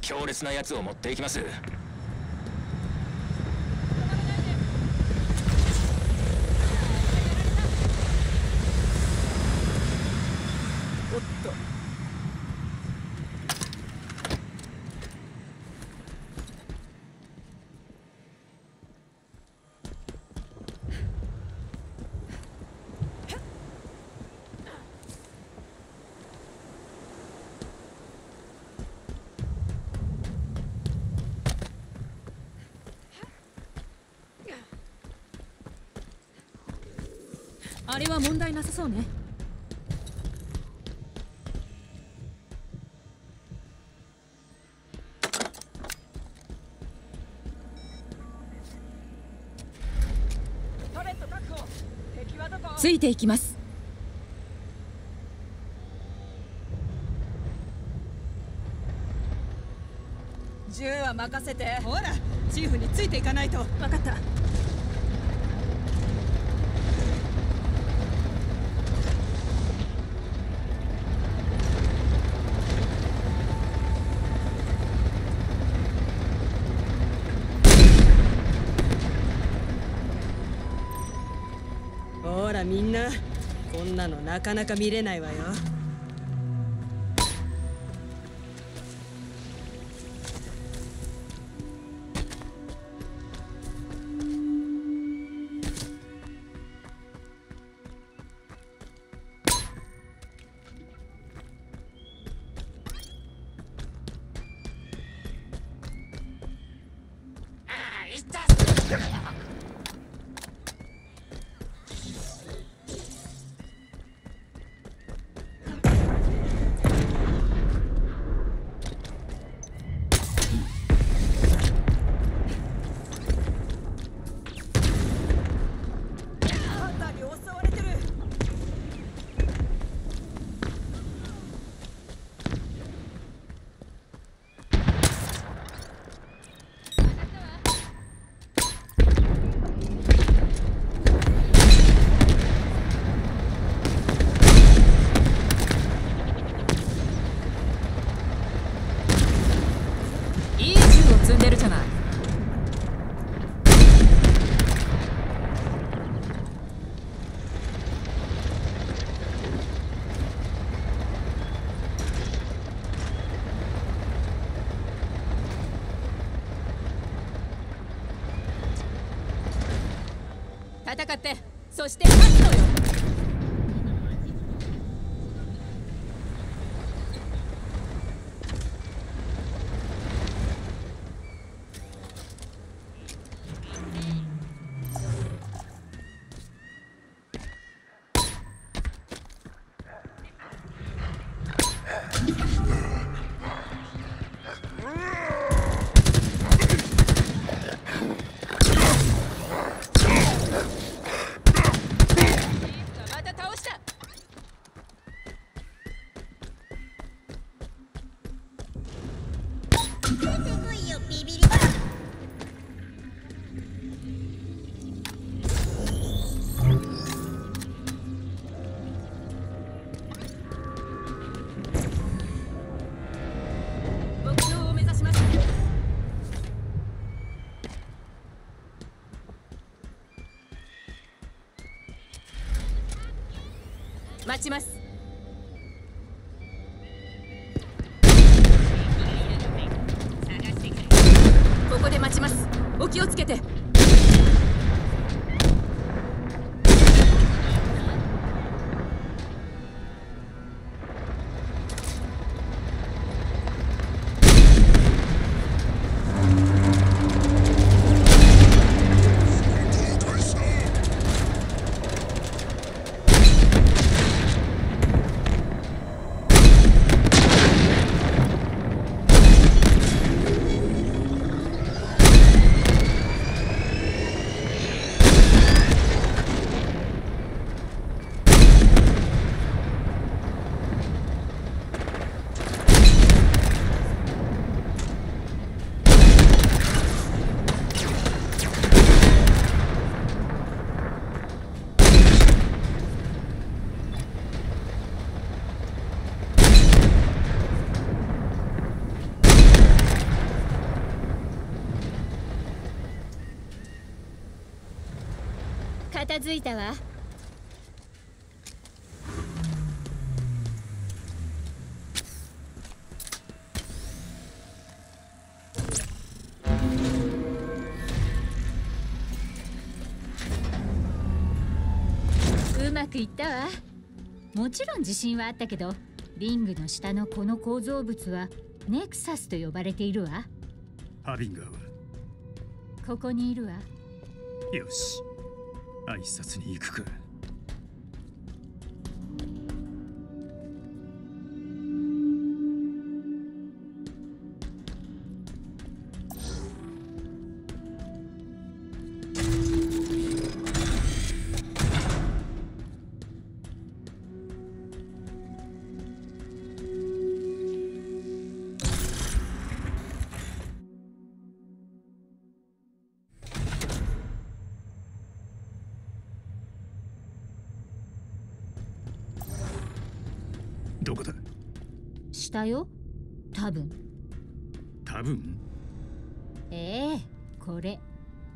強烈なやつを持っていきます。問題なさそうね。ついていきます。銃は任せて。ほらチーフについていかないと。分かったほらみんな。こんなのなかなか見れないわよ。戦ってそして勝つのよ待ちます。片付いたわ。うまくいったわ。もちろん自信はあったけどリングの下のこの構造物はネクサスと呼ばれているわ。ハビンガーは？ここにいるわ。よし挨拶に行くか。下よ。多分。多分？ええこれ。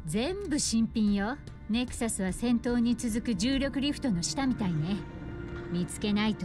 全部新品よ。ネクサスは先頭に続く重力リフトの下みたいね。見つけないと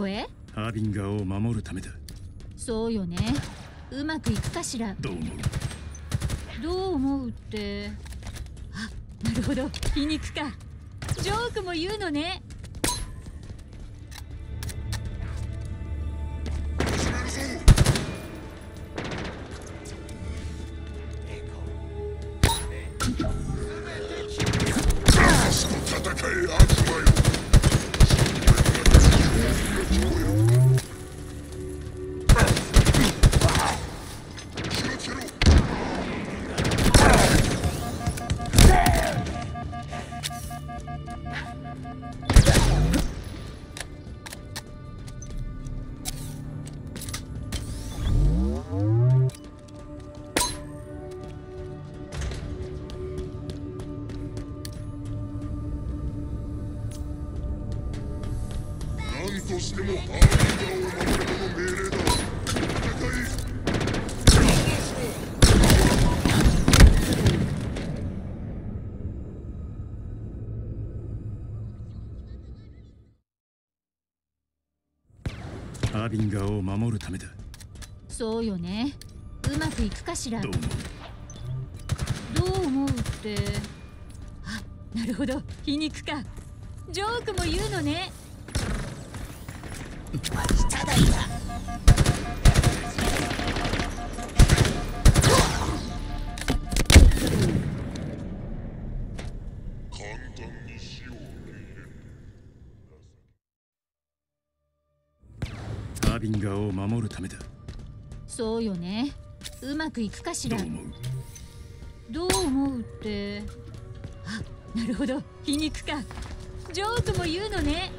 ここへ？ハビンガーを守るためだ。そうよね。うまくいくかしら？どう思う？どう思うって？あなるほど。皮肉か。ジョークも言うのねそうよね。うまくいくかしら。どう思う？どう思うって。あなるほど。皮肉か。ジョークも言うのね。簡単に死を受け入れる。ハビンガーを守るためだそうよね。うまくいくかしら。どう思うって。あなるほど。皮肉か。ジョークも言うのね。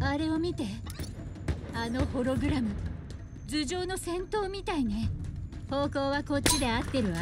あれを見て。あのホログラム。頭上の戦闘みたいね。方向はこっちで合ってるわ。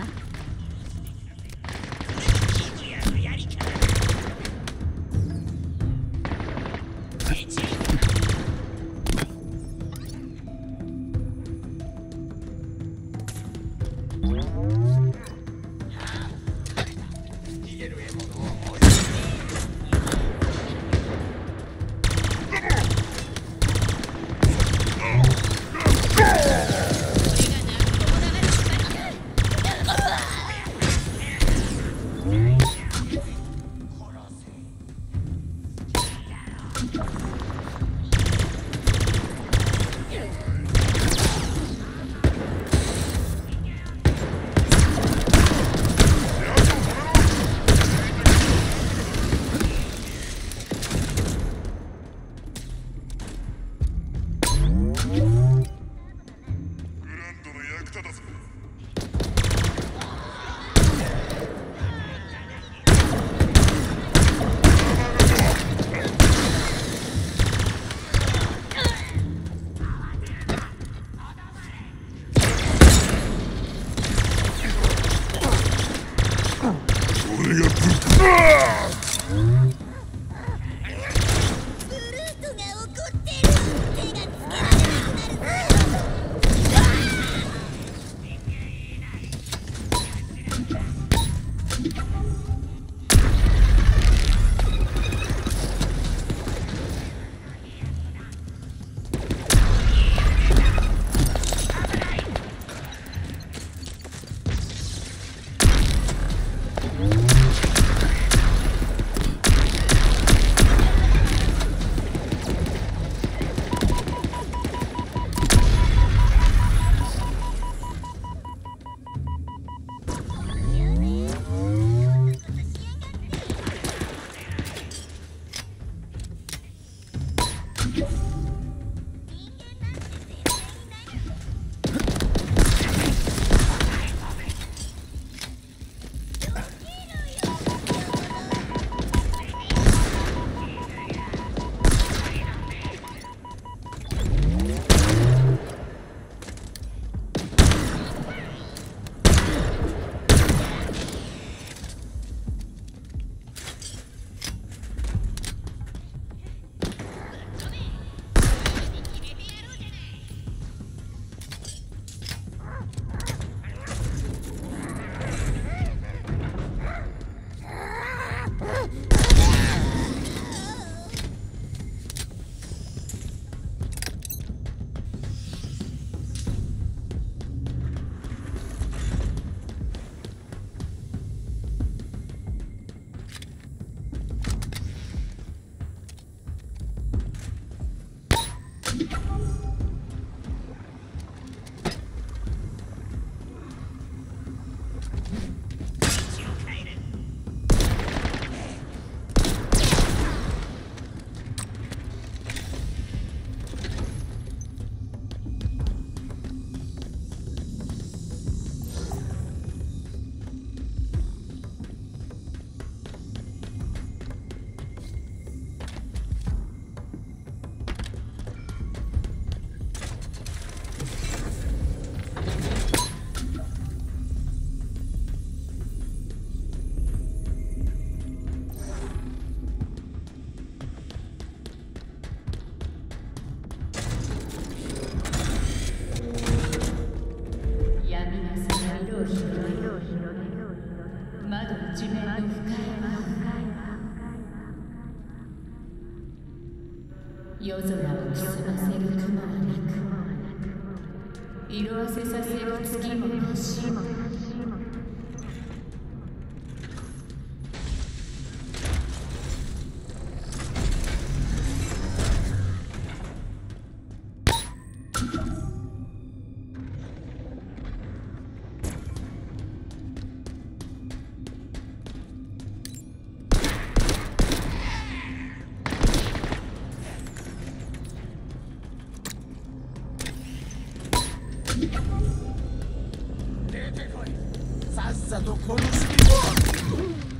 さっさと殺すに行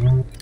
Mm-hmm.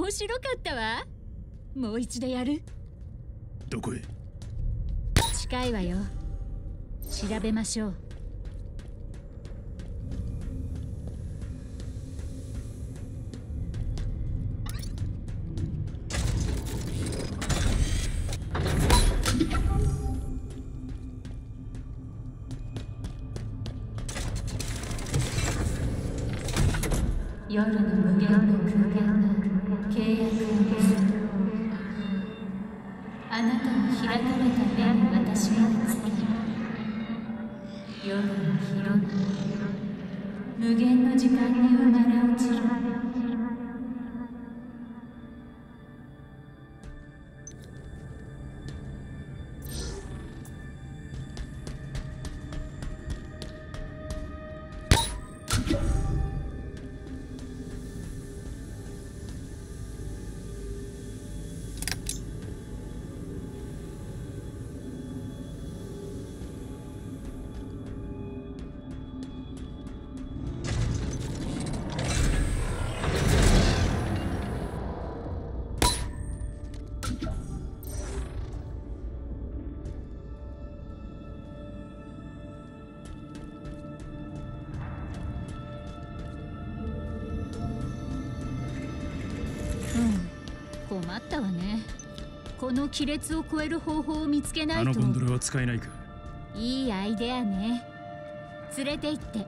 面白かったわ。もう一度やる。どこへ？近いわよ。調べましょう困ったわね。この亀裂を越える方法を見つけないと。あのゴンドラは使えないか？いいアイデアね。連れて行って